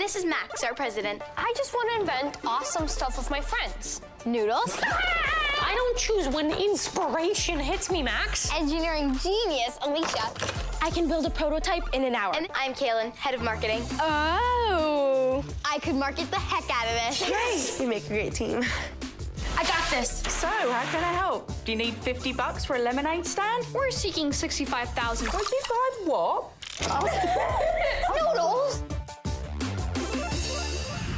This is Max, our president. I just want to invent awesome stuff with my friends. Noodles. I don't choose when inspiration hits me, Max. Engineering genius, Alicia. I can build a prototype in an hour. And I'm Kaylin, head of marketing. oh. I could market the heck out of this. Great. We make a great team. I got this. So, how can I help? Do you need 50 bucks for a lemonade stand? We're seeking 65,000. Sixty-five what?